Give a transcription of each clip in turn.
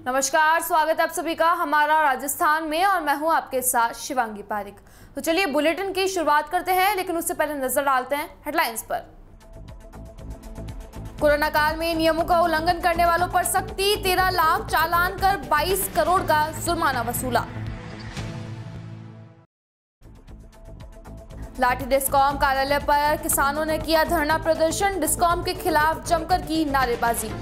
नमस्कार, स्वागत है आप सभी का हमारा राजस्थान में और मैं हूँ आपके साथ शिवांगी पारिक। तो चलिए बुलेटिन की शुरुआत करते हैं, लेकिन उससे पहले नज़र डालते हैं हेडलाइंस पर। कोरोना काल में नियमों का उल्लंघन करने वालों पर सख्ती, तेरह लाख चालान कर 22 करोड़ का जुर्माना वसूला। लाठी डिस्कॉम कार्यालय पर किसानों ने किया धरना प्रदर्शन, डिस्कॉम के खिलाफ जमकर की नारेबाजी।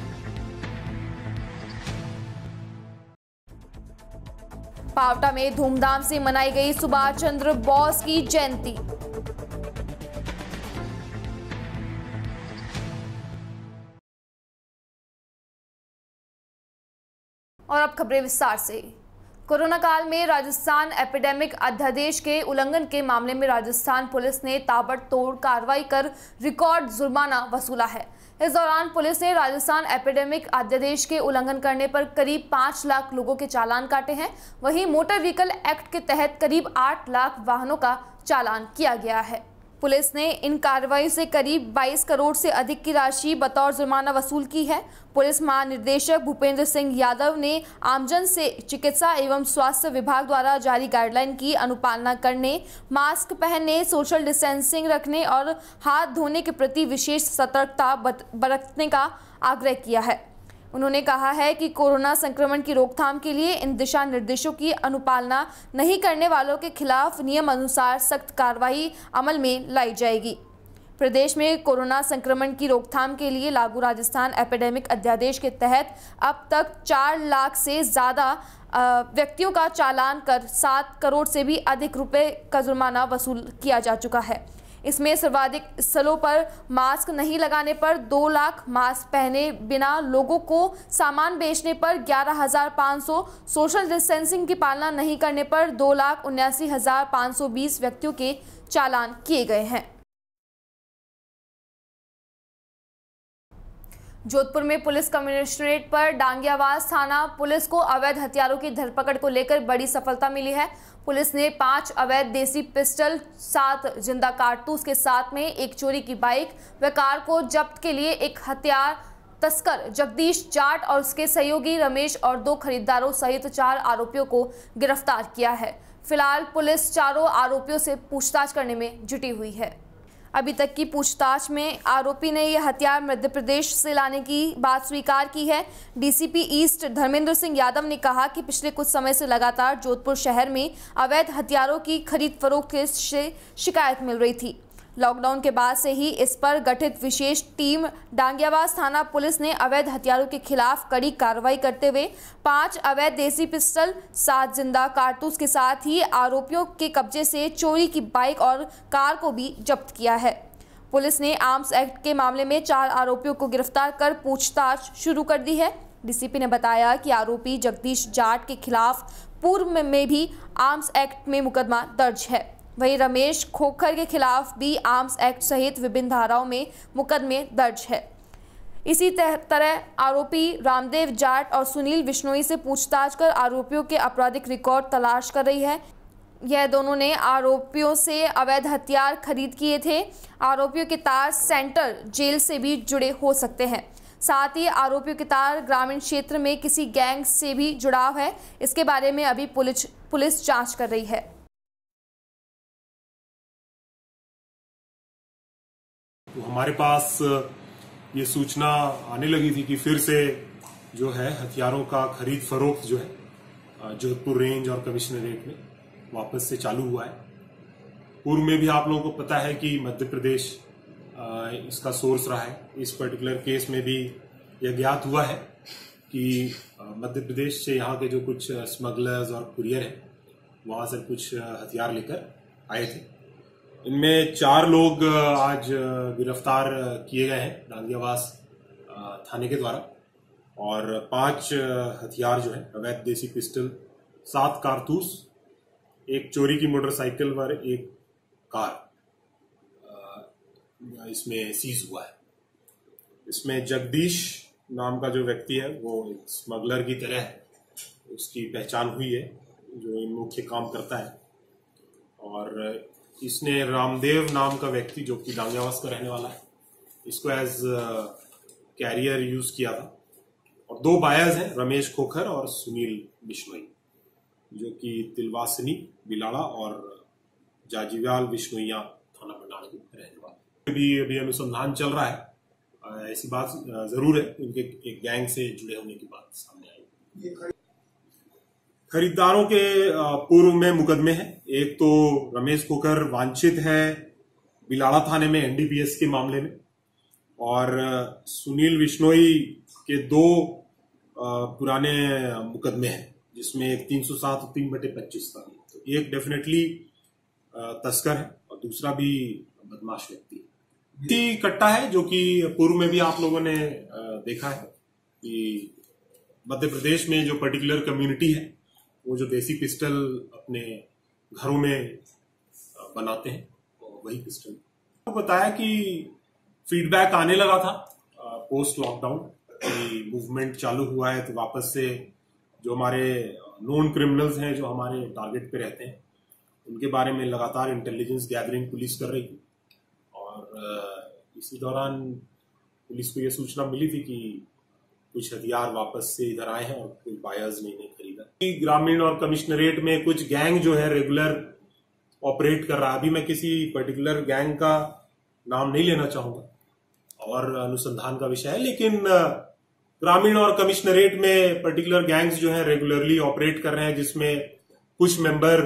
पावटा में धूमधाम से मनाई गई सुभाष चंद्र बोस की जयंती। और अब खबरें विस्तार से। कोरोना काल में राजस्थान एपिडेमिक अध्यादेश के उल्लंघन के मामले में राजस्थान पुलिस ने ताबड़तोड़ कार्रवाई कर रिकॉर्ड जुर्माना वसूला है। इस दौरान पुलिस ने राजस्थान एपिडेमिक अध्यादेश के उल्लंघन करने पर करीब पाँच लाख लोगों के चालान काटे हैं। वहीं मोटर व्हीकल एक्ट के तहत करीब आठ लाख वाहनों का चालान किया गया है। पुलिस ने इन कार्रवाई से करीब 22 करोड़ से अधिक की राशि बतौर जुर्माना वसूल की है। पुलिस महानिदेशक भूपेंद्र सिंह यादव ने आमजन से चिकित्सा एवं स्वास्थ्य विभाग द्वारा जारी गाइडलाइन की अनुपालना करने, मास्क पहनने, सोशल डिस्टेंसिंग रखने और हाथ धोने के प्रति विशेष सतर्कता बरतने का आग्रह किया है। उन्होंने कहा है कि कोरोना संक्रमण की रोकथाम के लिए इन दिशा निर्देशों की अनुपालना नहीं करने वालों के खिलाफ नियम अनुसार सख्त कार्रवाई अमल में लाई जाएगी। प्रदेश में कोरोना संक्रमण की रोकथाम के लिए लागू राजस्थान एपिडेमिक अध्यादेश के तहत अब तक चार लाख से ज़्यादा व्यक्तियों का चालान कर सात करोड़ से भी अधिक रुपए का जुर्माना वसूल किया जा चुका है। इसमें सर्वाधिक स्थलों पर मास्क नहीं लगाने पर दो लाख मास्क पहने बिना लोगों को सामान बेचने पर ग्यारह हज़ार पाँच सौ, सोशल डिस्टेंसिंग की पालना नहीं करने पर दो लाख उन्यासी हज़ार पाँच सौ बीस व्यक्तियों के चालान किए गए हैं। जोधपुर में पुलिस कमिश्नरेट पर डांगियावास थाना, पुलिस को अवैध हथियारों की धरपकड़ को लेकर बड़ी सफलता मिली है। पुलिस ने पाँच अवैध देसी पिस्टल, सात ज़िंदा कारतूस के साथ में एक चोरी की बाइक व कार को जब्त के लिए एक हथियार तस्कर जगदीश जाट और उसके सहयोगी रमेश और दो खरीदारों सहित चार आरोपियों को गिरफ़्तार किया है। फ़िलहाल पुलिस चारों आरोपियों से पूछताछ करने में जुटी हुई है। अभी तक की पूछताछ में आरोपी ने यह हथियार मध्य प्रदेश से लाने की बात स्वीकार की है। डीसीपी ईस्ट धर्मेंद्र सिंह यादव ने कहा कि पिछले कुछ समय से लगातार जोधपुर शहर में अवैध हथियारों की खरीद फरोख्त से शिकायत मिल रही थी। लॉकडाउन के बाद से ही इस पर गठित विशेष टीम डांगियावास थाना पुलिस ने अवैध हथियारों के खिलाफ कड़ी कार्रवाई करते हुए पाँच अवैध देसी पिस्टल सात ज़िंदा कारतूस के साथ ही आरोपियों के कब्जे से चोरी की बाइक और कार को भी जब्त किया है। पुलिस ने आर्म्स एक्ट के मामले में चार आरोपियों को गिरफ़्तार कर पूछताछ शुरू कर दी है। डीसीपी ने बताया कि आरोपी जगदीश जाट के खिलाफ पूर्व में भी आर्म्स एक्ट में मुकदमा दर्ज है। वहीं रमेश खोखर के खिलाफ भी आर्म्स एक्ट सहित विभिन्न धाराओं में मुकदमे दर्ज है। इसी तरह आरोपी रामदेव जाट और सुनील बिश्नोई से पूछताछ कर आरोपियों के आपराधिक रिकॉर्ड तलाश कर रही है। यह दोनों ने आरोपियों से अवैध हथियार खरीद किए थे। आरोपियों के तार सेंटर जेल से भी जुड़े हो सकते हैं। साथ ही आरोपियों के तार ग्रामीण क्षेत्र में किसी गैंग से भी जुड़ाव है। इसके बारे में अभी पुलिस पुलिस जाँच कर रही है। तो हमारे पास ये सूचना आने लगी थी कि फिर से जो है, हथियारों का खरीद फरोख्त जो है जोधपुर रेंज और कमिश्नरेट में वापस से चालू हुआ है। पूर्व में भी आप लोगों को पता है कि मध्य प्रदेश इसका सोर्स रहा है। इस पर्टिकुलर केस में भी यह ज्ञात हुआ है कि मध्य प्रदेश से यहाँ के जो कुछ स्मगलर्स और कुरियर हैं, वहाँ से कुछ हथियार लेकर आए थे। इनमें चार लोग आज गिरफ़्तार किए गए हैं डांगियावास थाने के द्वारा। और पाँच हथियार जो है, अवैध देसी पिस्टल, सात कारतूस, एक चोरी की मोटरसाइकिल पर एक कार इसमें सीज हुआ है। इसमें जगदीश नाम का जो व्यक्ति है, वो स्मगलर की तरह उसकी पहचान हुई है, जो मुख्य काम करता है। और इसने रामदेव नाम का व्यक्ति जो कि डांगियावास का रहने वाला है, इसको एज कैरियर यूज़ किया था। और दो बायर्स हैं, रमेश खोखर और सुनील बिश्नोई, जो कि तिलवासनी, बिलाड़ा और जाजीवाल बिश्नोइया थाना बनाड़ के रहने वाले अभी अभी अनुसंधान चल रहा है। ऐसी बात ज़रूर है, उनके एक गैंग से जुड़े होने की बात सामने आई। खरीदारों के पूर्व में मुकदमे हैं। एक तो रमेश खोकर वांछित है बिलाड़ा थाने में एनडीपीएस के मामले में और सुनील विश्नोई के दो पुराने मुकदमे हैं, जिसमें एक तीन सौ सात और तीन बटे पच्चीस का तो एक डेफिनेटली तस्कर है और दूसरा भी बदमाश व्यक्ति है। कट्टा है, जो कि पूर्व में भी आप लोगों ने देखा है कि मध्य प्रदेश में जो पर्टिकुलर कम्युनिटी है वो जो देसी पिस्टल अपने घरों में बनाते हैं वही पिस्टल। तो बताया कि फीडबैक आने लगा था पोस्ट लॉकडाउन मूवमेंट चालू हुआ है तो वापस से जो हमारे नॉन क्रिमिनल्स हैं जो हमारे टारगेट पे रहते हैं, उनके बारे में लगातार इंटेलिजेंस गैदरिंग पुलिस कर रही थी। और इसी दौरान पुलिस को यह सूचना मिली थी कि कुछ हथियार वापस से इधर आए हैं और कोई बायर्स नहीं, नहीं खरीदा। ग्रामीण और कमिश्नरेट में कुछ गैंग जो है रेगुलर ऑपरेट कर रहा है अभी मैं किसी पर्टिकुलर गैंग का नाम नहीं लेना चाहूँगा। और अनुसंधान का विषय है लेकिन ग्रामीण और कमिश्नरेट में पर्टिकुलर गैंग्स जो है रेगुलरली ऑपरेट कर रहे हैं जिसमें कुछ मेंबर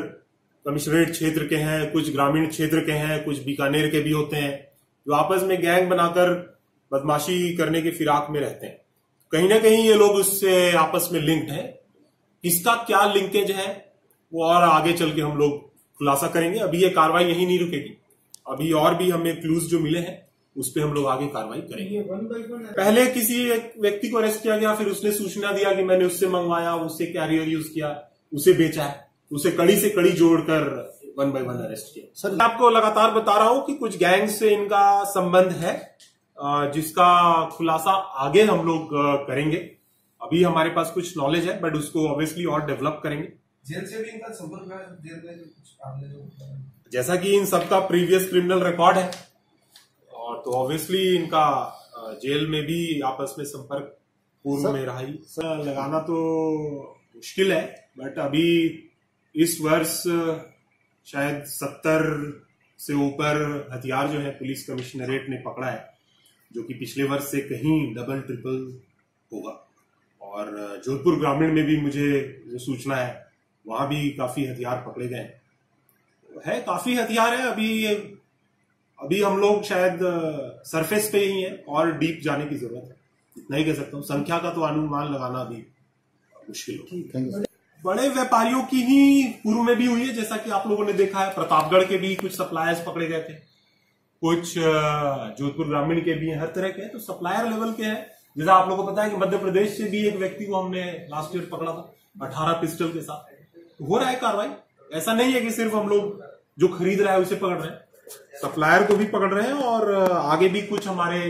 कमिश्नरेट क्षेत्र के हैं कुछ ग्रामीण क्षेत्र के हैं कुछ बीकानेर के भी होते हैं जो आपस में गैंग बनाकर बदमाशी करने के फिराक में रहते हैं। कहीं ना कहीं ये लोग उससे आपस में लिंक्ड है। इसका क्या लिंकेज है वो और आगे चल के हम लोग खुलासा करेंगे। अभी ये कार्रवाई यही नहीं रुकेगी। अभी और भी हमें क्लूज जो मिले हैं उस पर हम लोग आगे कार्रवाई करेंगे। पहले किसी एक व्यक्ति को अरेस्ट किया गया फिर उसने सूचना दिया कि मैंने उससे मंगवाया उससे कैरियर यूज़ किया उसे बेचा है उसे कड़ी से कड़ी जोड़कर वन बाय वन अरेस्ट किया। सर मैं आपको लगातार बता रहा हूँ कि कुछ गैंग से इनका संबंध है। जिसका खुलासा आगे हम लोग करेंगे। अभी हमारे पास कुछ नॉलेज है बट उसको ऑब्वियसली और डेवलप करेंगे। जेल से भी इनका संपर्क है जेल में कुछ जैसा कि इन सबका प्रीवियस क्रिमिनल रिकॉर्ड है और तो ऑब्वियसली इनका जेल में भी आपस में संपर्क पूर्व में रहा ही। लगाना तो मुश्किल है बट अभी इस वर्ष शायद सत्तर से ऊपर हथियार जो है पुलिस कमिश्नरेट ने पकड़ा है। जो कि पिछले वर्ष से कहीं डबल ट्रिपल होगा। और जोधपुर ग्रामीण में भी मुझे जो सूचना है वहाँ भी काफ़ी हथियार पकड़े गए है। काफ़ी हथियार है अभी अभी हम लोग शायद सरफेस पे ही हैं और डीप जाने की ज़रूरत है। इतना ही कह सकता हूँ संख्या का तो अनुमान लगाना अभी मुश्किल हो बड़े व्यापारियों की ही पूर्व में भी हुई है जैसा कि आप लोगों ने देखा है प्रतापगढ़ के भी कुछ सप्लायर्स पकड़े गए थे। कुछ जोधपुर ग्रामीण के भी हैं, हर तरह के हैं तो सप्लायर लेवल के हैं। जैसा आप लोगों को पता है कि मध्य प्रदेश से भी एक व्यक्ति को हमने लास्ट ईयर पकड़ा था, अठारह पिस्टल के साथ। तो हो रहा है कार्रवाई? ऐसा नहीं है कि सिर्फ़ हम लोग जो खरीद रहा है उसे पकड़ रहे हैं। सप्लायर को भी पकड़ रहे हैं और आगे भी कुछ हमारे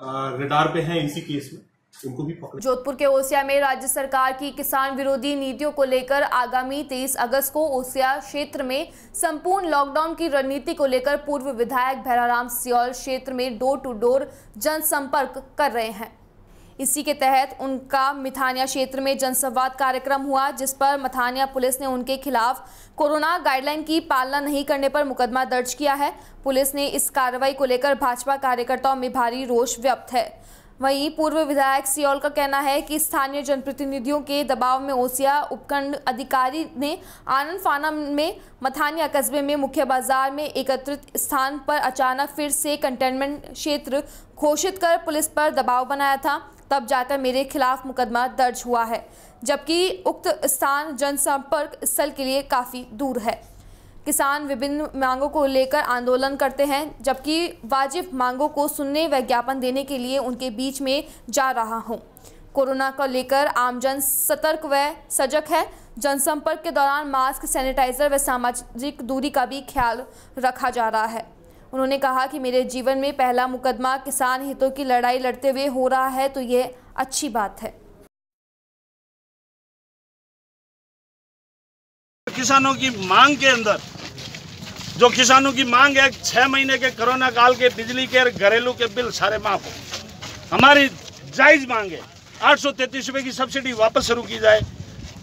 रेडार पे हैं इसी केस में। उनको भी जोधपुर के ओसिया में राज्य सरकार की किसान विरोधी नीतियों को लेकर आगामी 23 अगस्त को ओसिया क्षेत्र में संपूर्ण लॉकडाउन की रणनीति को लेकर पूर्व विधायक भैराराम सियोल क्षेत्र में डोर टू डोर जनसंपर्क कर रहे हैं। इसी के तहत उनका मिथानिया क्षेत्र में जनसंवाद कार्यक्रम हुआ, जिस पर मथानिया पुलिस ने उनके खिलाफ कोरोना गाइडलाइन की पालना नहीं करने पर मुकदमा दर्ज किया है। पुलिस ने इस कार्रवाई को लेकर भाजपा कार्यकर्ताओं में भारी रोष व्यक्त है। वहीं पूर्व विधायक सियोल का कहना है कि स्थानीय जनप्रतिनिधियों के दबाव में ओसिया उपखंड अधिकारी ने आनंद फाना में मथानिया कस्बे में मुख्य बाज़ार में एकत्रित स्थान पर अचानक फिर से कंटेनमेंट क्षेत्र घोषित कर पुलिस पर दबाव बनाया था, तब जाकर मेरे खिलाफ मुकदमा दर्ज हुआ है, जबकि उक्त स्थान जनसंपर्क स्थल के लिए काफ़ी दूर है। किसान विभिन्न मांगों को लेकर आंदोलन करते हैं, जबकि वाजिब मांगों को सुनने व ज्ञापन देने के लिए उनके बीच में जा रहा हूँ। कोरोना को लेकर आमजन सतर्क व सजग है। जनसंपर्क के दौरान मास्क, सैनिटाइजर व सामाजिक दूरी का भी ख्याल रखा जा रहा है। उन्होंने कहा कि मेरे जीवन में पहला मुकदमा किसान हितों की लड़ाई लड़ते हुए हो रहा है तो ये अच्छी बात है। किसानों की मांग के अंदर, जो किसानों की मांग है, छह महीने के कोरोना काल के बिजली के घरेलू के बिल सारे माफ़ हो। हमारी जायज़ मांग है, आठ सौ तैतीस रुपये की सब्सिडी वापस शुरू की जाए,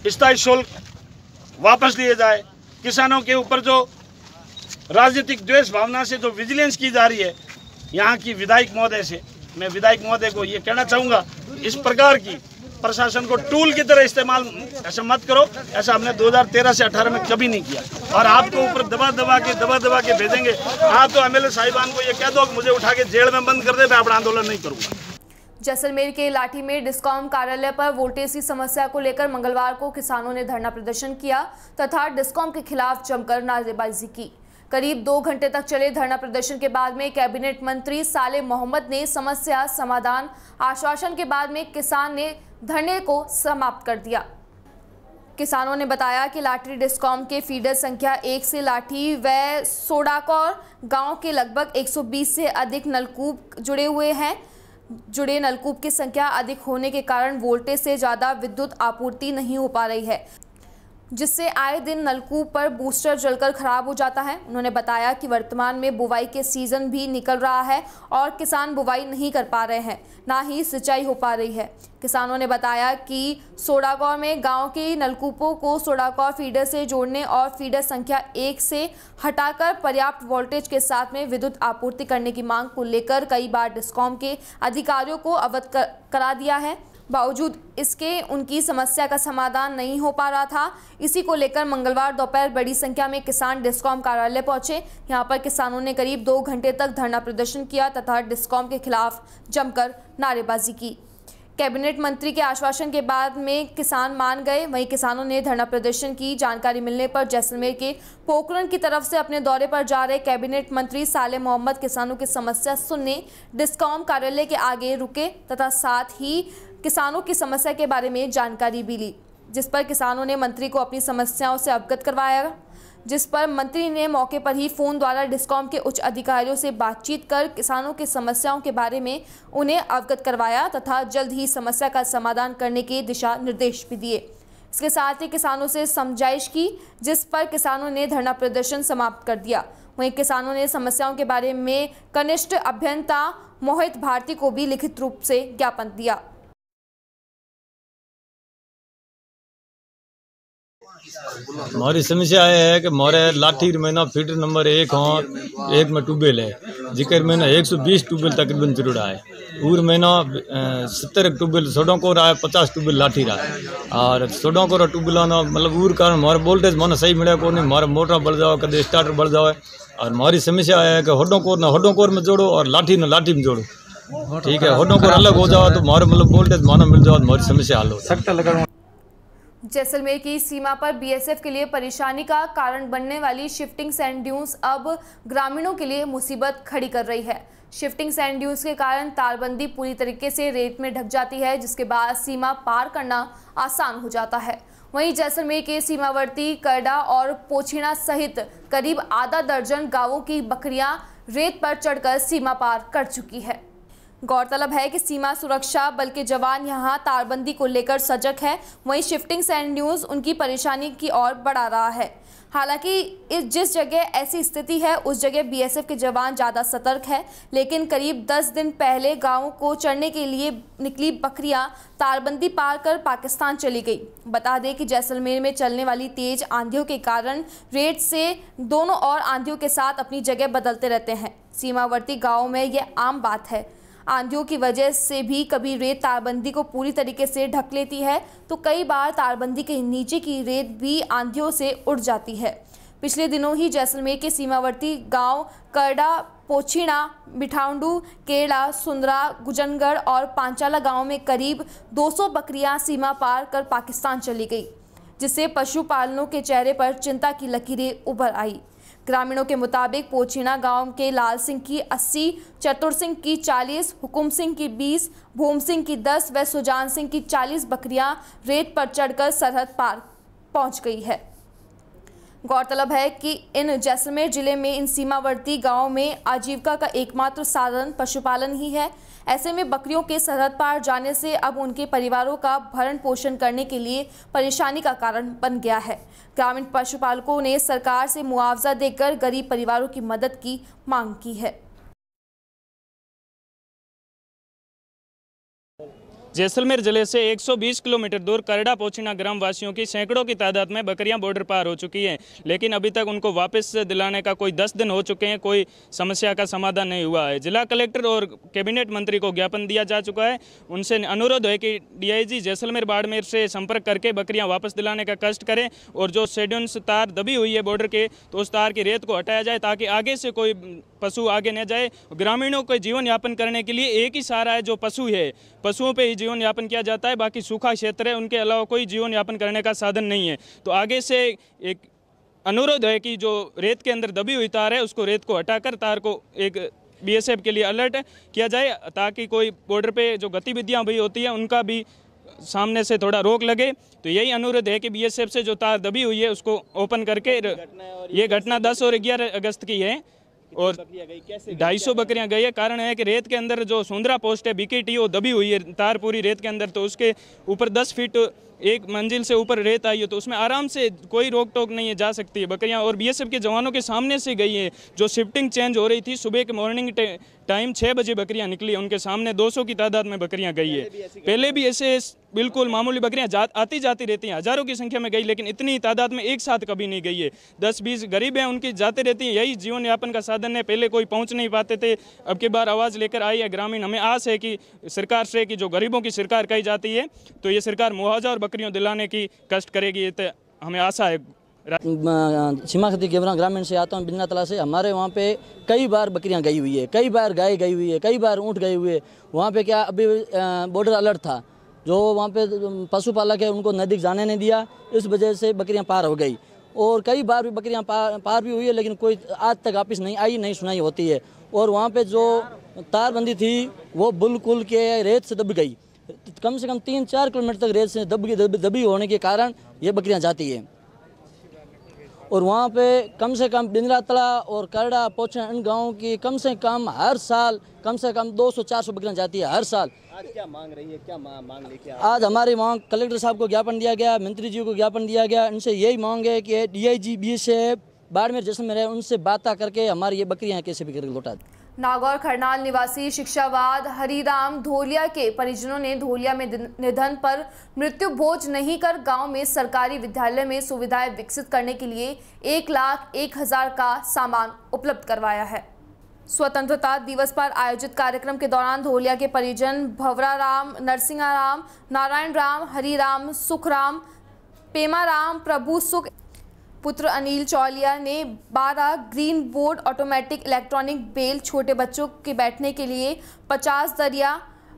स्थायी शुल्क वापस लिए जाए। किसानों के ऊपर जो राजनीतिक द्वेष भावना से जो विजिलेंस की जा रही है, यहाँ की विधायक महोदय से, मैं विधायक महोदय को ये कहना चाहूँगा, इस प्रकार की प्रशासन को टूल की तरह इस्तेमाल ऐसा मत करो, ऐसा हमने 2013 से 18 में कभी नहीं किया। और आपको ऊपर दबा दबा के, दबा दबा के भेजेंगे। आप तो एमएलए साहिबान को ये कह दो मुझे उठा के जेल में बंद कर दे, मैं अपना आंदोलन नहीं करूँगा। जैसलमेर के लाठी में डिस्कॉम कार्यालय पर वोल्टेज की समस्या को लेकर मंगलवार को किसानों ने धरना प्रदर्शन किया तथा डिस्कॉम के खिलाफ जमकर नारेबाजी की। करीब दो घंटे तक चले धरना प्रदर्शन के बाद में कैबिनेट मंत्री साले मोहम्मद ने समस्या समाधान आश्वासन के बाद में किसान ने धरने को समाप्त कर दिया। किसानों ने बताया कि लाठी डिस्कॉम के फीडर संख्या एक से लाठी व सोडाकौर गाँव के लगभग 120 से अधिक नलकूप जुड़े हुए हैं। जुड़े नलकूप की संख्या अधिक होने के कारण वोल्टेज से ज़्यादा विद्युत आपूर्ति नहीं हो पा रही है। जिससे आए दिन नलकूप पर बूस्टर जलकर खराब हो जाता है। उन्होंने बताया कि वर्तमान में बुवाई के सीज़न भी निकल रहा है और किसान बुवाई नहीं कर पा रहे हैं ना ही सिंचाई हो पा रही है। किसानों ने बताया कि सोडागौर में गाँव के नलकूपों को सोडागौर फीडर से जोड़ने और फीडर संख्या एक से हटाकर पर्याप्त वोल्टेज के साथ में विद्युत आपूर्ति करने की मांग को लेकर कई बार डिस्कॉम के अधिकारियों को अवगत कर, करा दिया है। बावजूद इसके उनकी समस्या का समाधान नहीं हो पा रहा था। इसी को लेकर मंगलवार दोपहर बड़ी संख्या में किसान डिस्कॉम कार्यालय पहुँचे। यहाँ पर किसानों ने करीब दो घंटे तक धरना प्रदर्शन किया तथा डिस्कॉम के खिलाफ जमकर नारेबाजी की। कैबिनेट मंत्री के आश्वासन के बाद में किसान मान गए। वहीं किसानों ने धरना प्रदर्शन की जानकारी मिलने पर जैसलमेर के पोखरण की तरफ़ से अपने दौरे पर जा रहे कैबिनेट मंत्री साले मोहम्मद किसानों की समस्या सुनने डिस्कॉम कार्यालय के आगे रुके तथा साथ ही किसानों की समस्या के बारे में जानकारी भी ली, जिस पर किसानों ने मंत्री को अपनी समस्याओं से अवगत करवाया, जिस पर मंत्री ने मौके पर ही फ़ोन द्वारा डिस्कॉम के उच्च अधिकारियों से बातचीत कर किसानों की समस्याओं के बारे में उन्हें अवगत करवाया तथा जल्द ही समस्या का समाधान करने के दिशा निर्देश भी दिए। इसके साथ ही किसानों से समझाइश की, जिस पर किसानों ने धरना प्रदर्शन समाप्त कर दिया। वहीं किसानों ने समस्याओं के बारे में कनिष्ठ अभियंता मोहित भारती को भी लिखित रूप से ज्ञापन दिया। हमारी समस्या ये है कि हमारे लाठी महीना फीडर नंबर एक हो एक में ट्यूबवेल है ज़िक्र महीना एक सौ बीस ट्यूबवेल तकरीबन जुड़ा है पूर महीना सत्तर ट्यूबवेल सोडों को रहा है पचास ट्यूबवेल लाठी रहा है और सोडों को ट्यूबवेल मतलब ऊर कारण हमारा वोल्टेज माना सही मिले को नहीं हमारा मोटर बढ़ जाओ कदे स्टार्टर बढ़ जाओ और हमारी समस्या है कि होडों कोर ना होडों कोर में जोड़ो और लाठी ना लाठी में जोड़ो ठीक है होडों कोर अलग हो जाओ तो हमारे मतलब वोल्टेज माना मिल जाओ हमारी समस्या हल हो जैसलमेर की सीमा पर बीएसएफ के लिए परेशानी का कारण बनने वाली शिफ्टिंग सैंड ड्यून्स अब ग्रामीणों के लिए मुसीबत खड़ी कर रही है। शिफ्टिंग सैंड ड्यून्स के कारण तारबंदी पूरी तरीके से रेत में ढक जाती है, जिसके बाद सीमा पार करना आसान हो जाता है। वहीं जैसलमेर के सीमावर्ती करडा और पोछिणा सहित करीब आधा दर्जन गाँवों की बकरियाँ रेत पर चढ़कर सीमा पार कर चुकी है। गौरतलब है कि सीमा सुरक्षा बल के जवान यहाँ तारबंदी को लेकर सजग है। वहीं शिफ्टिंग सैंड न्यूज़ उनकी परेशानी की ओर बढ़ा रहा है। हालाँकि इस जिस जगह ऐसी स्थिति है, उस जगह बीएसएफ के जवान ज़्यादा सतर्क है। लेकिन करीब 10 दिन पहले गाँव को चढ़ने के लिए निकली बकरियाँ तारबंदी पार कर पाकिस्तान चली गई। बता दें कि जैसलमेर में चलने वाली तेज आंधियों के कारण रेड से दोनों और आंधियों के साथ अपनी जगह बदलते रहते हैं। सीमावर्ती गाँव में यह आम बात है। आंधियों की वजह से भी कभी रेत तारबंदी को पूरी तरीके से ढक लेती है तो कई बार तारबंदी के नीचे की रेत भी आंधियों से उड़ जाती है। पिछले दिनों ही जैसलमेर के सीमावर्ती गाँव करडा, पोछिणा, मिठाउंडू केड़ा सुंदरा, गुजनगढ़ और पांचाला गाँव में करीब 200 बकरियाँ सीमा पार कर पाकिस्तान चली गई, जिससे पशुपालनों के चेहरे पर चिंता की लकीरें उभर आई। ग्रामीणों के मुताबिक पोछिना गाँव के लाल सिंह की 80, चतुर सिंह की 40, हुकुम सिंह की 20, भूम सिंह की 10 व सुजान सिंह की 40 बकरियाँ रेत पर चढ़कर सरहद पार पहुँच गई है। गौरतलब है कि इन जैसलमेर ज़िले में इन सीमावर्ती गाँवों में आजीविका का एकमात्र साधन पशुपालन ही है। ऐसे में बकरियों के सरहद पार जाने से अब उनके परिवारों का भरण पोषण करने के लिए परेशानी का कारण बन गया है। ग्रामीण पशुपालकों ने सरकार से मुआवजा देकर गरीब परिवारों की मदद की मांग की है। जैसलमेर ज़िले से 120 किलोमीटर दूर करड़ा पोचिना ग्राम वासियों की सैकड़ों की तादाद में बकरियाँ बॉर्डर पार हो चुकी हैं। लेकिन अभी तक उनको वापस दिलाने का कोई दस दिन हो चुके हैं, कोई समस्या का समाधान नहीं हुआ है। जिला कलेक्टर और कैबिनेट मंत्री को ज्ञापन दिया जा चुका है। उनसे अनुरोध है कि डीआईजी जैसलमेर बाड़मेर से संपर्क करके बकरियाँ वापस दिलाने का कष्ट करें और जो शेड्यूल्स तार दबी हुई है बॉर्डर के तो उस तार की रेत को हटाया जाए ताकि आगे से कोई पशु आगे न जाए। ग्रामीणों के जीवन यापन करने के लिए एक ही सहारा है जो पशु है। पशुओं पर ही जीवन यापन किया जाता है बाकी सूखा क्षेत्र है उनके अलावा कोई जीवन यापन करने का साधन नहीं है। तो आगे से एक अनुरोध है कि जो रेत के अंदर दबी हुई तार है उसको रेत को हटाकर तार को एक बीएसएफ के लिए अलर्ट किया जाए ताकि कोई बॉर्डर पे जो गतिविधियाँ भी होती हैं उनका भी सामने से थोड़ा रोक लगे। तो यही अनुरोध है कि बीएसएफ से जो तार दबी हुई है उसको ओपन करके ये घटना 10 और 11 अगस्त की है। और ढाई सौ बकरियाँ गई है। कारण है कि रेत के अंदर जो सुंदरा पोस्ट है बीकेटी वो दबी हुई है तार पूरी रेत के अंदर तो उसके ऊपर दस फीट एक मंजिल से ऊपर रेत आई है तो उसमें आराम से कोई रोक टोक नहीं है जा सकती है बकरियाँ। और बीएसएफ के जवानों के सामने से गई है जो शिफ्टिंग चेंज हो रही थी सुबह के मॉर्निंग टाइम छः बजे बकरियाँ निकली उनके सामने 200 की तादाद में बकरियाँ गई है। पहले भी ऐसे बिल्कुल मामूली बकरियाँ जा, आती जाती रहती हैं। हज़ारों की संख्या में गई लेकिन इतनी तादाद में एक साथ कभी नहीं गई है। दस बीस गरीब हैं उनकी जाते रहती हैं। यही जीवन यापन का साधन है। पहले कोई पहुँच नहीं पाते थे। अब की बार आवाज़ लेकर आई है ग्रामीण हमें आस है कि सरकार से कि जो गरीबों की सरकार कही जाती है तो ये सरकार मुआवजा और बकरियों दिलाने की कष्ट करेगी तो हमें आशा है। सीमा खती गेवरा ग्रामीण से आता हूँ बिजना तला से हमारे वहाँ पे कई बार बकरियाँ गई हुई है कई बार गाय गई हुई है कई बार ऊँट गए हुए। वहाँ पे क्या अभी बॉर्डर अलर्ट था। जो वहाँ पे पशुपालक है, उनको नदी जाने नहीं दिया, इस वजह से बकरियाँ पार हो गई। और कई बार भी बकरियाँ पार पार भी हुई है, लेकिन कोई आज तक वापिस नहीं आई, नहीं सुनाई होती है। और वहाँ पे जो तारबंदी थी, वो बिल्कुल के रेत से दब गई। कम से कम तीन चार किलोमीटर तक रेत से दब, दबी होने के कारण ये बकरियाँ जाती है। और वहाँ पे कम से कम बिंद्रातला और करड़ा पोछा इन गाँव की कम से कम हर साल कम से कम 200-400 बकरियाँ जाती है हर साल। आज क्या मांग रही है? क्या मांग लेके आज हमारी मांग कलेक्टर साहब को ज्ञापन दिया गया मंत्री जी को ज्ञापन दिया गया। इनसे यही मांग है कि डी आई जी बी से बाड़मेर जैसलमेर है उनसे बात करके हमारी ये बकरियाँ कैसे भी करके लौटा दी। नागौर खरनाल निवासी शिक्षावाद हरिराम धोलिया के परिजनों ने धोलिया में निधन पर मृत्यु भोज नहीं कर गाँव में सरकारी विद्यालय में सुविधाएँ विकसित करने के लिए एक लाख एक हज़ार का सामान उपलब्ध करवाया है। स्वतंत्रता दिवस पर आयोजित कार्यक्रम के दौरान धोलिया के परिजन भवरा राम नरसिंहा राम नारायण राम हरिराम, सुखराम, पेमाराम, प्रभु सुख पुत्र अनिल चौलिया ने 12 green board automatic electronic bell छोटे बच्चों के बैठने के लिए 50 दरिया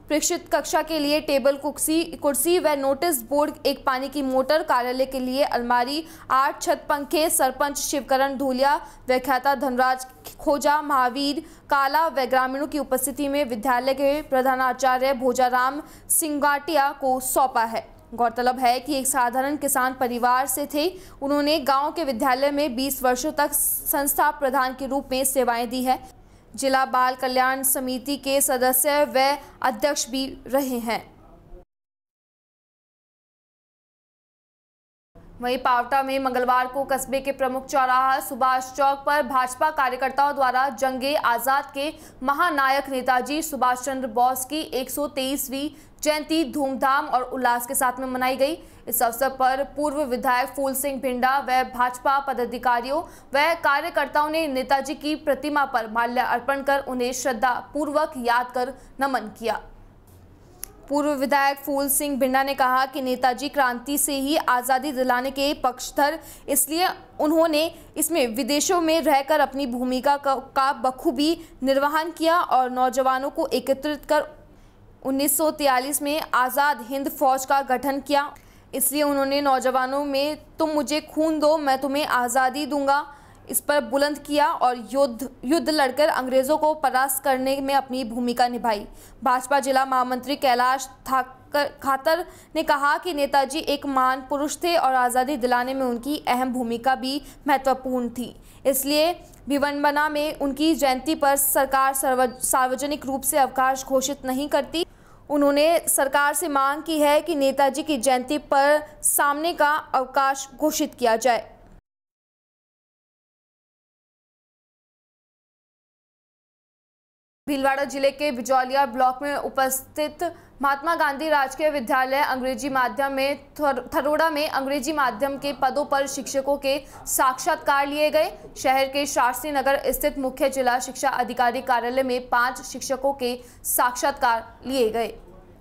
प्रेक्षित कक्षा के लिए टेबल, कुर्सी कुर्सी व नोटिस बोर्ड, एक पानी की मोटर कार्यालय के लिए अलमारी, आठ छत पंखे, सरपंच शिवकरण धूलिया व्याख्याता धनराज खोजा, महावीर काला व ग्रामीणों की उपस्थिति में विद्यालय के प्रधानाचार्य भोजाराम सिंगाटिया को सौंपा है। गौरतलब है कि एक साधारण किसान परिवार से थे। उन्होंने गाँव के विद्यालय में 20 वर्षों तक संस्था प्रधान के रूप में सेवाएँ दी है। जिला बाल कल्याण समिति के सदस्य व अध्यक्ष भी रहे हैं। वहीं पावटा में मंगलवार को कस्बे के प्रमुख चौराहा सुभाष चौक पर भाजपा कार्यकर्ताओं द्वारा जंगे आज़ाद के महानायक नेताजी सुभाष चंद्र बोस की 123वीं जयंती धूमधाम और उल्लास के साथ में मनाई गई। इस अवसर पर पूर्व विधायक फूल सिंह भिंडा व भाजपा पदाधिकारियों व कार्यकर्ताओं ने नेताजी की प्रतिमा पर माल्य अर्पण कर उन्हें श्रद्धा पूर्वक याद कर नमन किया। पूर्व विधायक फूल सिंह भिंडा ने कहा कि नेताजी क्रांति से ही आज़ादी दिलाने के पक्षधर, इसलिए उन्होंने इसमें विदेशों में रहकर अपनी भूमिका का बखूबी निर्वहन किया और नौजवानों को एकत्रित कर 1943 में आज़ाद हिंद फौज का गठन किया। इसलिए उन्होंने नौजवानों में, तुम मुझे खून दो, मैं तुम्हें आज़ादी दूँगा। इस पर बुलंद किया और युद्ध युद्ध लड़कर अंग्रेज़ों को परास्त करने में अपनी भूमिका निभाई। भाजपा जिला महामंत्री कैलाश थाकर खातर ने कहा कि नेताजी एक महान पुरुष थे और आज़ादी दिलाने में उनकी अहम भूमिका भी महत्वपूर्ण थी। इसलिए भिवनबना में उनकी जयंती पर सरकार सार्वजनिक रूप से अवकाश घोषित नहीं करती। उन्होंने सरकार से मांग की है कि नेताजी की जयंती पर सामने का अवकाश घोषित किया जाए। भीलवाड़ा ज़िले के बिजौलिया ब्लॉक में उपस्थित महात्मा गांधी राजकीय विद्यालय अंग्रेज़ी माध्यम में, थर- थरोड़ा में अंग्रेज़ी माध्यम के पदों पर शिक्षकों के साक्षात्कार लिए गए। शहर के शास्त्री नगर स्थित मुख्य जिला शिक्षा अधिकारी कार्यालय में पाँच शिक्षकों के साक्षात्कार लिए गए।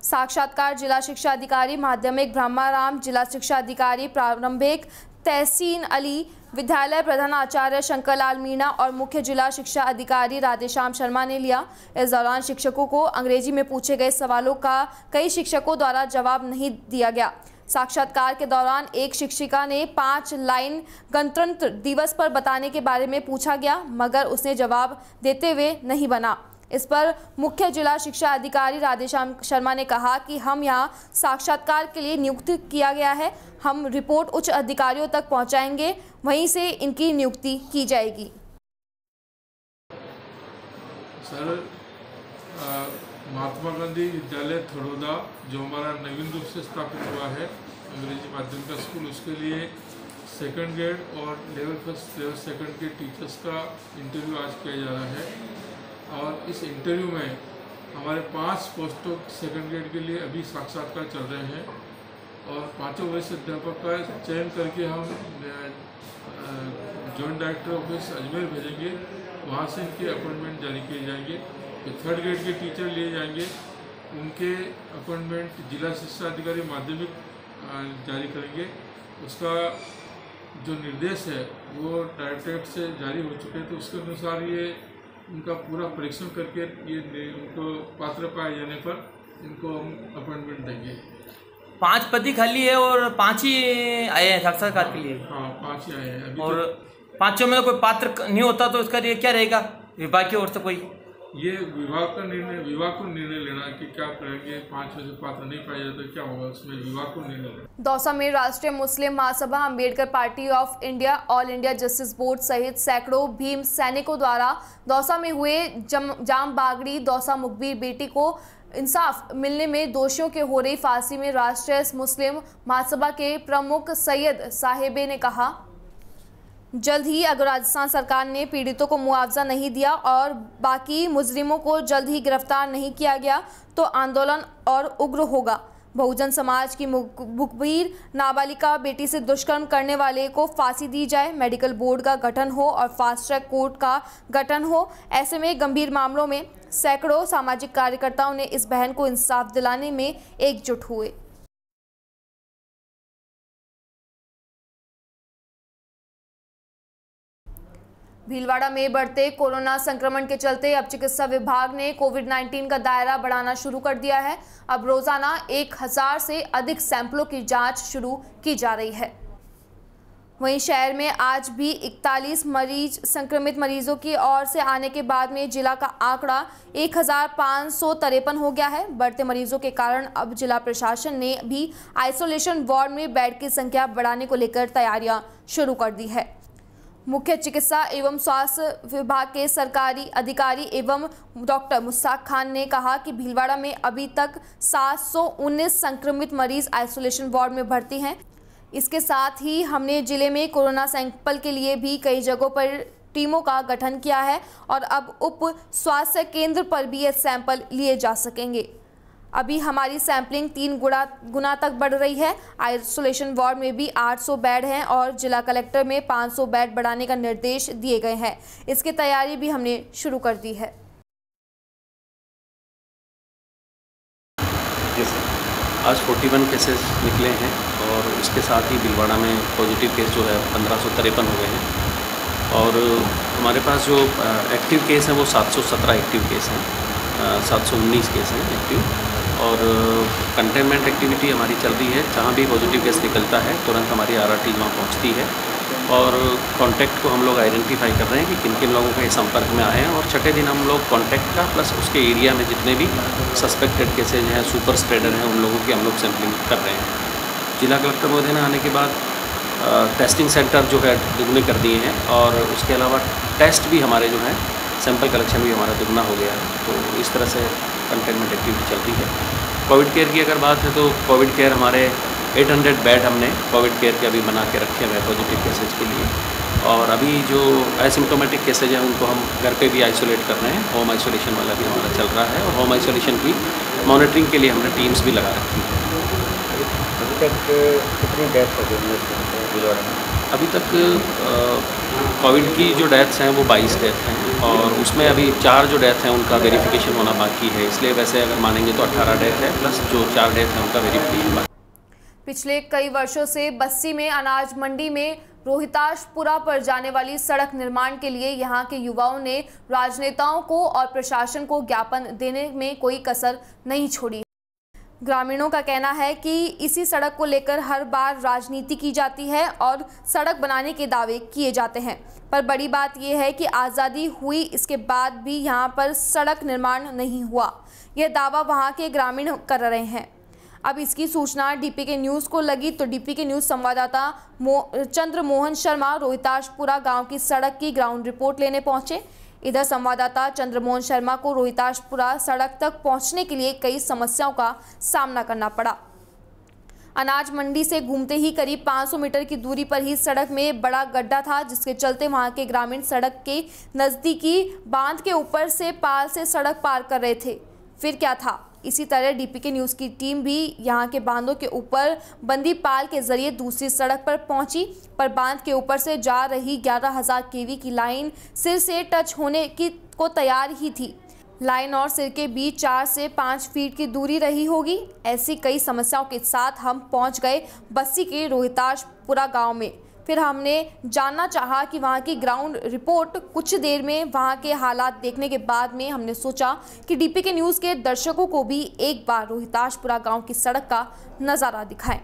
साक्षात्कार जिला शिक्षा अधिकारी, माध्यमिक ब्रह्माराम, जिला शिक्षा अधिकारी, प्रारंभिक तहसीन अली, विद्यालय प्रधान प्रधानाचार्य शंकरलाल मीणा और मुख्य जिला शिक्षा अधिकारी राधेश्याम शर्मा ने लिया। इस दौरान शिक्षकों को अंग्रेज़ी में पूछे गए सवालों का कई शिक्षकों द्वारा जवाब नहीं दिया गया। साक्षात्कार के दौरान एक शिक्षिका ने पाँच लाइन गणतंत्र दिवस पर बताने के बारे में पूछा गया, मगर उसने जवाब देते हुए नहीं बना। इस पर मुख्य जिला शिक्षा अधिकारी राधेश्याम शर्मा ने कहा कि हम यहाँ साक्षात्कार के लिए नियुक्त किया गया है। हम रिपोर्ट उच्च अधिकारियों तक पहुँचाएँगे। वहीं से इनकी नियुक्ति की जाएगी। सर महात्मा गांधी विद्यालय थड़ोदा जो हमारा नवीन रूप से स्थापित हुआ है, अंग्रेज़ी माध्यम का स्कूल, उसके लिए सेकंड ग्रेड और लेवल फ़र्स्ट लेवल सेकंड के टीचर्स का इंटरव्यू आज किया जा रहा है। और इस इंटरव्यू में हमारे पाँच पोस्टों सेकंड ग्रेड के लिए अभी साक्षात्कार चल रहे हैं और पाँचों वरिष्ठ अध्यापक का चयन करके हम जॉइंट डायरेक्टर ऑफ़िस अजमेर भेजेंगे। वहाँ से इनके अपॉइंटमेंट जारी किए जाएँगे। जो थर्ड ग्रेड के टीचर लिए जाएँगे। उनके अपॉइंटमेंट जिला शिक्षा अधिकारी माध्यमिक जारी करेंगे। उसका जो निर्देश है, वो डायरेक्टरेट से जारी हो चुके हैं। तो उसके अनुसार ये उनका पूरा परीक्षण करके ये उनको पात्र पाए जाने पर इनको हम अपॉइंटमेंट देंगे। पाँच पति खाली है और पाँच ही आए हैं साक्षात्कार के लिए। हाँ पाँच ही आए हैं। और तो पाँचों में कोई पात्र नहीं होता तो इसका ये क्या रहेगा? विभाग की ओर से कोई ये विभाग का निर्णय विभाग को निर्णय लेना कि क्या करेंगे, पाँच से पात्र नहीं पाया जाता, क्या होगा उसमें विभाग को निर्णय लेना? दौसा में Rashtriya Muslim Mahasabha, Ambedkar party of India, all India justice board सहित सैकड़ों भीम सैनिकों द्वारा दौसा में हुए जम जाम बागड़ी दौसा मुखबिर बेटी को इंसाफ मिलने में दोषियों के हो रही फांसी में राष्ट्रीय मुस्लिम महासभा के प्रमुख सैयद साहेबे ने कहा। जल्द ही अगर राजस्थान सरकार ने पीड़ितों को मुआवजा नहीं दिया और बाकी मुजरिमों को जल्द ही गिरफ़्तार नहीं किया गया तो आंदोलन और उग्र होगा। बहुजन समाज की मुख- मुखबिर नाबालिका बेटी से दुष्कर्म करने वाले को फांसी दी जाए, मेडिकल बोर्ड का गठन हो और फास्ट ट्रैक कोर्ट का गठन हो, ऐसे में गंभीर मामलों में सैकड़ों सामाजिक कार्यकर्ताओं ने इस बहन को इंसाफ दिलाने में एकजुट हुए। भीलवाड़ा में बढ़ते कोरोना संक्रमण के चलते अब चिकित्सा विभाग ने कोविड 19 का दायरा बढ़ाना शुरू कर दिया है। अब रोज़ाना एक हज़ार से अधिक सैंपलों की जाँच शुरू की जा रही है। वहीं शहर में आज भी 41 मरीज़, संक्रमित मरीजों की ओर से आने के बाद में जिला का आंकड़ा एक हज़ार पाँच सौ तिरपन हो गया है। बढ़ते मरीजों के कारण अब जिला प्रशासन ने भी आइसोलेशन वार्ड में बेड की संख्या बढ़ाने को लेकर तैयारियाँ शुरू कर दी है। मुख्य चिकित्सा एवं स्वास्थ्य विभाग के सरकारी अधिकारी एवं डॉक्टर मुस्ताक खान ने कहा कि भीलवाड़ा में अभी तक 719 संक्रमित मरीज़ आइसोलेशन वार्ड में भर्ती हैं। इसके साथ ही हमने ज़िले में कोरोना सैंपल के लिए भी कई जगहों पर टीमों का गठन किया है और अब उप स्वास्थ्य केंद्र पर भी ये सैंपल लिए जा सकेंगे। अभी हमारी सैंपलिंग तीन गुना गुना तक बढ़ रही है। आइसोलेशन वार्ड में भी 800 बेड हैं और जिला कलेक्टर में 500 बेड बढ़ाने का निर्देश दिए गए हैं। इसकी तैयारी भी हमने शुरू कर दी है। आज 41 केसेस निकले हैं और इसके साथ ही भीलवाड़ा में पॉजिटिव केस जो है, पंद्रह सौ तिरपन हो गए हैं। और हमारे पास जो एक्टिव केस हैं वो 717 एक्टिव केस हैं सात सौ उन्नीस केस हैं एक्टिव और कंटेनमेंट एक्टिविटी हमारी चल रही है। जहाँ भी पॉजिटिव केस निकलता है, तुरंत हमारी आर आर टी वहाँ पहुँचती है। और कांटेक्ट को हम लोग आइडेंटिफाई कर रहे हैं कि किन किन लोगों के संपर्क में आए हैं और छठे दिन हम लोग कांटेक्ट का प्लस उसके एरिया में जितने भी सस्पेक्टेड केसेज हैं सुपर स्प्रेडर हैं, उन लोगों की हम लोग सैम्पलिंग कर रहे हैं। जिला कलेक्टर महोदय ने आने के बाद टेस्टिंग सेंटर जो है, दुगने कर दिए हैं और उसके अलावा टेस्ट भी हमारे जो हैं सैंपल कलेक्शन भी हमारा दुगना हो गया है। तो इस तरह से कंटेनमेंट एक्टिविटी चल रही है। कोविड केयर की अगर बात है तो कोविड केयर हमारे 800 बेड हमने कोविड केयर के अभी बना के रखे हुए पॉजिटिव केसेज के लिए। और अभी जो एसिम्टोमेटिक केसेज हैं, उनको हम घर पे भी आइसोलेट कर रहे हैं। होम आइसोलेशन वाला भी हमारा चल रहा है और होम आइसोलेशन की मॉनिटरिंग के लिए हमने टीम्स भी लगा रखी हैं। अभी तक कितनी डेथ हो गई अभी तक कोविड की जो डेथ्स हैं वो 22 डेथ हैं और उसमें अभी चार जो डेथ हैं उनका वेरिफिकेशन होना बाकी है। इसलिए वैसे अगर मानेंगे तो 18 डेथ है प्लस जो चार डेथ हैं उनका वेरिफिकेशन बाकी पिछले कई वर्षों से बस्सी में, अनाज मंडी में रोहिताशपुरा पर जाने वाली सड़क निर्माण के लिए यहाँ के युवाओं ने राजनेताओं को और प्रशासन को ज्ञापन देने में कोई कसर नहीं छोड़ी। ग्रामीणों का कहना है कि इसी सड़क को लेकर हर बार राजनीति की जाती है और सड़क बनाने के दावे किए जाते हैं। पर बड़ी बात यह है कि आज़ादी हुई इसके बाद भी यहाँ पर सड़क निर्माण नहीं हुआ। यह दावा वहाँ के ग्रामीण कर रहे हैं। अब इसकी सूचना डीपी के न्यूज़ को लगी तो डीपी के न्यूज़ संवाददाता मो, चंद्र मोहन शर्मा रोहिताशपुरा गाँव की सड़क की ग्राउंड रिपोर्ट लेने पहुँचे। इधर संवाददाता चंद्रमोहन शर्मा को रोहिताशपुरा सड़क तक पहुँचने के लिए कई समस्याओं का सामना करना पड़ा। अनाज मंडी से घूमते ही करीब 500 मीटर की दूरी पर ही सड़क में बड़ा गड्ढा था, जिसके चलते वहाँ के ग्रामीण सड़क के नज़दीकी बाँध के ऊपर से पाल से सड़क पार कर रहे थे। फिर क्या था? इसी तरह डीपी के न्यूज़ की टीम भी यहाँ के बांधों के ऊपर बंदी पाल के ज़रिए दूसरी सड़क पर पहुँची। पर बाँध के ऊपर से जा रही 11,000 केवी की लाइन सिर से टच होने की को तैयार ही थी। लाइन और सिर के बीच चार से पाँच फीट की दूरी रही होगी। ऐसी कई समस्याओं के साथ हम पहुँच गए बस्सी के रोहिताशपुरा गाँव में। फिर हमने जानना चाहा कि वहाँ की ग्राउंड रिपोर्ट कुछ देर में वहाँ के हालात देखने के बाद में हमने सोचा कि डीपी के न्यूज़ के दर्शकों को भी एक बार रोहिताशपुरा गाँव की सड़क का नज़ारा दिखाएँ।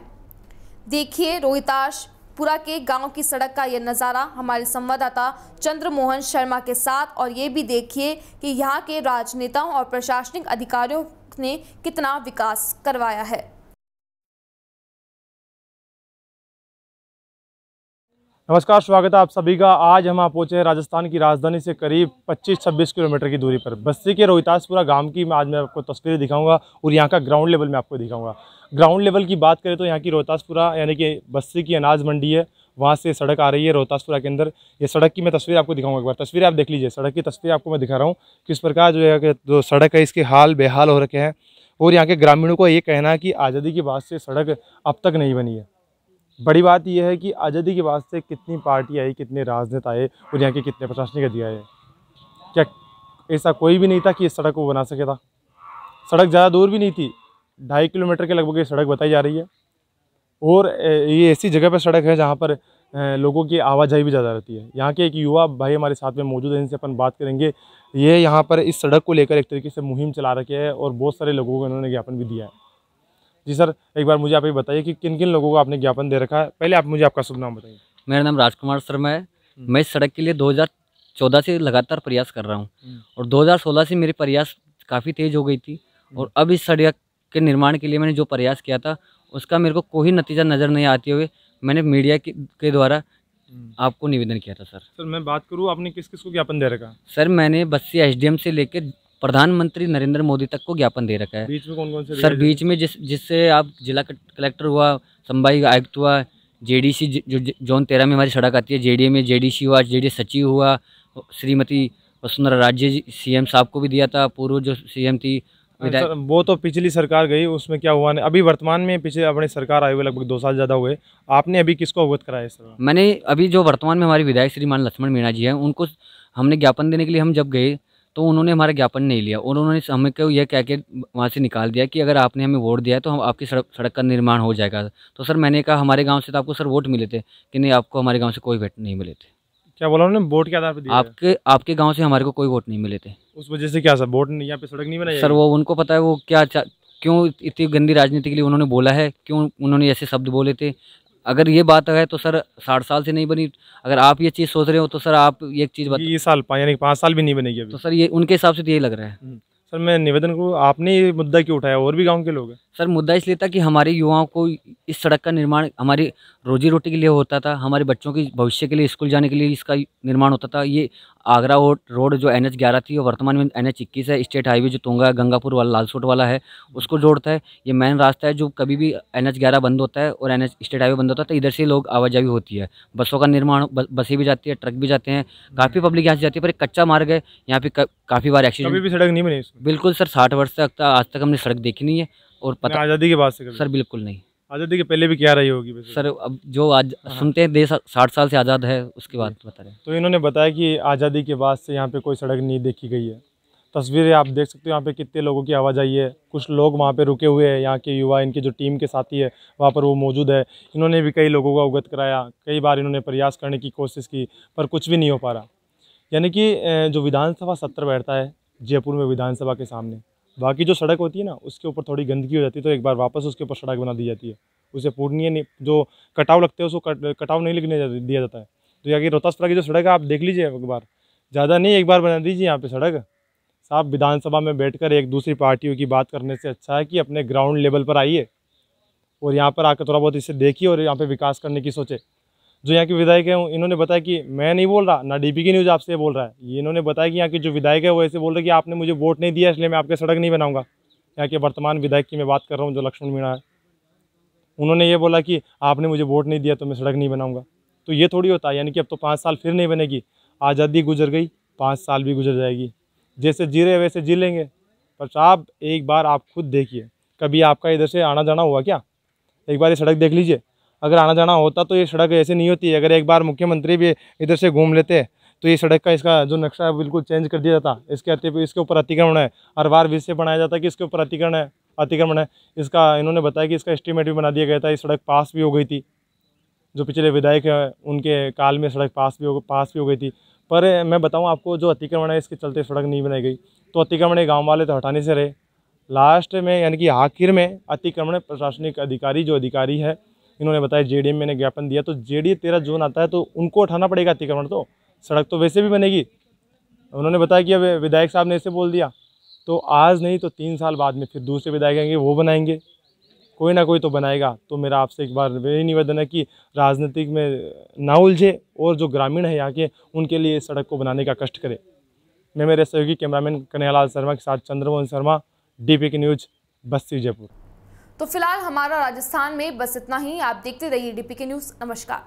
देखिए रोहिताशपुरा के गाँव की सड़क का यह नज़ारा हमारे संवाददाता चंद्रमोहन शर्मा के साथ और ये भी देखिए कि यहाँ के राजनेताओं और प्रशासनिक अधिकारियों ने कितना विकास करवाया है। नमस्कार, स्वागत है आप सभी का। आज हम आप पहुँचे हैं राजस्थान की राजधानी से करीब 25-26 किलोमीटर की दूरी पर। बस्ती के रोहितासपुरा गाँव की मैं आज मैं आपको तस्वीरें दिखाऊँगा और यहाँ का ग्राउंड लेवल में आपको दिखाऊँगा। ग्राउंड लेवल की बात करें तो यहाँ की रोहतासपुरा, यानी कि बस्ती की अनाज मंडी है। वहाँ से सड़क आ रही है रोहतासपुरा के अंदर। ये सड़क की मैं तस्वीर आपको दिखाऊँगा एक बार। तस्वीर आप देख लीजिए। सड़क की तस्वीर आपको मैं दिखा रहा हूँ किस प्रकार जो है जो सड़क है, इसके हाल बेहाल हो रखे हैं। और यहाँ के ग्रामीणों को ये कहना है कि आज़ादी के बाद से सड़क अब तक नहीं बनी है। बड़ी बात यह है कि आज़ादी के बाद से कितनी पार्टी आई, कितने राजनेता आए और यहाँ के कितने प्रशासनिक अधिकारी आए। क्या ऐसा कोई भी नहीं था कि इस सड़क को बना सके था? सड़क ज़्यादा दूर भी नहीं थी। ढाई किलोमीटर के लगभग ये सड़क बताई जा रही है। और ये ऐसी जगह पर सड़क है जहाँ पर लोगों की आवाजाही भी ज़्यादा रहती है। यहाँ के एक युवा भाई हमारे साथ में मौजूद है, इनसे अपन बात करेंगे। ये यहाँ पर इस सड़क को लेकर एक तरीके से मुहिम चला रखे है और बहुत सारे लोगों को इन्होंने ज्ञापन भी दिया है। जी सर एक बार मुझे आप ये बताइए कि किन किन लोगों को आपने ज्ञापन दे रखा है? पहले आप मुझे आपका शुभ नाम बताइए। मेरा नाम राजकुमार शर्मा है। हम्म। मैं इस सड़क के लिए 2014 से लगातार प्रयास कर रहा हूँ। हम्म। और 2016 से मेरे प्रयास काफ़ी तेज़ हो गई थी। हम्म। और अब इस सड़क के निर्माण के लिए मैंने जो प्रयास किया था उसका मेरे को कोई नतीजा नज़र नहीं आते हुए मैंने मीडिया के द्वारा आपको निवेदन किया था सर। सर मैं बात करूँ आपने किस किस को ज्ञापन दे रखा? सर मैंने बस्सी एसडीएम से लेकर प्रधानमंत्री नरेंद्र मोदी तक को ज्ञापन दे रखा है। बीच में कौन कौन से सर बीच में जिस जिससे आप जिला कलेक्टर हुआ संभाई आयुक्त हुआ जेडीसी जो जोन तेरह में हमारी सड़क आती है जेडीए में जेडीसी हुआ जेडीए सचिव हुआ श्रीमती वसुंधरा राज्य सीएम साहब को भी दिया था पूर्व जो सीएम थी सर, वो तो पिछली सरकार गई उसमें क्या हुआ नहीं? अभी वर्तमान में पिछले अपनी सरकार आए हुए लगभग दो साल ज़्यादा हुए। आपने अभी किसको अवगत कराया सर मैंने अभी जो वर्तमान में हमारे विधायक श्रीमान लक्ष्मण मीणा जी हैं उनको हमने ज्ञापन देने के लिए हम जब गए तो उन्होंने हमारा ज्ञापन नहीं लिया। और उन्होंने हमें को यह कह के वहाँ से निकाल दिया कि अगर आपने हमें वोट दिया है तो हम आपकी सड़क सड़क का निर्माण हो जाएगा। तो सर मैंने कहा हमारे गाँव से तो आपको सर वोट मिले थे कि नहीं आपको हमारे गाँव से कोई वोट नहीं मिले थे। क्या बोला उन्होंने? वोट के आधार पर आपके आपके गाँव से हमारे को कोई वोट नहीं मिले थे। उस वजह से क्या सर वोट यहाँ पे सड़क नहीं बनाई सर वो उनको पता है वो क्या क्यों इतनी गंदी राजनीति के लिए उन्होंने बोला है? क्यों उन्होंने ऐसे शब्द बोले थे? अगर ये बात है तो सर साठ साल से नहीं बनी। अगर आप ये चीज़ सोच रहे हो तो सर आप एक चीज़ बता ये साल यानी पाँच साल भी नहीं बनेगी तो सर ये उनके हिसाब से तो यही लग रहा है। हम्म। सर मैं निवेदन करूँ आपने ये मुद्दा क्यों उठाया? और भी गाँव के लोग हैं। सर मुद्दा इसलिए था कि हमारे युवाओं को इस सड़क का निर्माण हमारी रोजी रोटी के लिए होता था हमारे बच्चों के भविष्य के लिए स्कूल जाने के लिए इसका निर्माण होता था। ये आगरा रोड जो एन एच ग्यारह थी और वर्तमान में एन एच इक्कीस है स्टेट हाईवे जो तुंगा है गंगापुर वाला लालसोट वाला है उसको जोड़ता है। ये मेन रास्ता है जो कभी भी एन एच ग्यारह बंद होता है और एन एच स्टेट हाईवे बंद होता है तो इधर से लोग आवाजाही होती है। बसों का निर्माण बसें भी जाती है ट्रक भी जाते हैं काफ़ी पब्लिक यहाँ से जाती है पर एक कच्चा मार्ग है यहाँ पे काफ़ी बार एक्सीडेंट भी सड़क नहीं बनी बिल्कुल सर साठ वर्ष तक आज तक हमने सड़क देखी नहीं है और पता आज़ादी के बाद से सर बिल्कुल नहीं। आज़ादी के पहले भी क्या रही होगी सर अब जो आज हाँ। सुनते हैं देश साठ साल से आज़ाद है उसके बाद बता रहे तो इन्होंने बताया कि आज़ादी के बाद से यहाँ पे कोई सड़क नहीं देखी गई है। तस्वीरें आप देख सकते हो यहाँ पे कितने लोगों की आवाजाही है। कुछ लोग वहाँ पे रुके हुए हैं यहाँ के युवा इनके जो टीम के साथी है वहाँ पर वो मौजूद है। इन्होंने भी कई लोगों को अवगत कराया कई बार इन्होंने प्रयास करने की कोशिश की पर कुछ भी नहीं हो पा रहा। यानी कि जो विधानसभा सत्र बैठता है जयपुर में विधानसभा के सामने बाकी जो सड़क होती है ना उसके ऊपर थोड़ी गंदगी हो जाती है तो एक बार वापस उसके ऊपर सड़क बना दी जाती है। उसे पूर्णीय जो कटाव लगते हैं उसको कट, कटाव नहीं लिखने दिया जाता है। तो यहाँ की रोहतासपुरा की जो सड़क है आप देख लीजिए एक बार। ज़्यादा नहीं एक बार बना दीजिए यहाँ पे सड़क। साहब विधानसभा में बैठकर एक दूसरी पार्टियों की बात करने से अच्छा है कि अपने ग्राउंड लेवल पर आइए और यहाँ पर आकर थोड़ा बहुत इसे देखिए और यहाँ पे विकास करने की सोचे। जो यहाँ के विधायक हैं, इन्होंने बताया कि मैं नहीं बोल रहा, ना डीपी की न्यूज़ आपसे बोल रहा है। ये इन्होंने बताया कि यहाँ के जो विधायक है, वो ऐसे बोल रहे कि आपने मुझे वोट नहीं दिया, इसलिए मैं आपके सड़क नहीं बनाऊँगा। यहाँ के वर्तमान विधायक की मैं बात कर रहा हूँ, जो लक्ष्मण मीणा है। उन्होंने ये बोला कि आपने मुझे वोट नहीं दिया तो मैं सड़क नहीं बनाऊँगा। तो ये थोड़ी होता है, यानी कि अब तो पाँच साल फिर नहीं बनेगी। आज़ादी गुजर गई, पाँच साल भी गुजर जाएगी। जैसे जी रहे वैसे जी लेंगे। पर साहब, एक बार आप खुद देखिए। कभी आपका इधर से आना जाना हुआ क्या? एक बार ये सड़क देख लीजिए। अगर आना जाना होता तो ये सड़क ऐसे नहीं होती, अगर एक बार मुख्यमंत्री भी इधर से घूम लेते तो ये सड़क का इसका जो नक्शा है बिल्कुल चेंज कर दिया जाता। इसके अति, इसके ऊपर अतिक्रमण है। हर बार विष से बनाया जाता है कि इसके ऊपर अतिक्रमण है अतिक्रमण है। इसका, इन्होंने बताया कि इसका एस्टीमेट भी बना दिया गया था, ये सड़क पास भी हो गई थी। जो पिछले विधायक हैं, उनके काल में सड़क पास भी हो, पास भी हो गई थी। पर मैं बताऊँ आपको, जो अतिक्रमण है, इसके चलते सड़क नहीं बनाई गई। तो अतिक्रमण गाँव वाले तो हटाने से रहे। लास्ट में, यानी कि आखिर में, अतिक्रमण प्रशासनिक अधिकारी, जो अधिकारी है इन्होंने बताया, जेडीएम में ज्ञापन दिया तो जेडीए तेरह जोन आता है तो उनको उठाना पड़ेगा अतिक्रमण तो सड़क तो वैसे भी बनेगी। उन्होंने बताया कि अब विधायक साहब ने ऐसे बोल दिया तो आज नहीं तो तीन साल बाद में फिर दूसरे विधायक आएँगे, वो बनाएँगे। कोई ना कोई तो बनाएगा। तो मेरा आपसे एक बार यही निवेदन है कि राजनीतिक में ना उलझे और जो ग्रामीण है यहाँ के, उनके लिए सड़क को बनाने का कष्ट करे। मैं मेरे सहयोगी कैमरामैन कन्हैयालाल शर्मा के साथ Chandramohan Sharma, DP K news, Basti Jaipur तो फ़िलहाल हमारा राजस्थान में बस इतना ही। आप देखते रहिए डीपी के न्यूज़। नमस्कार।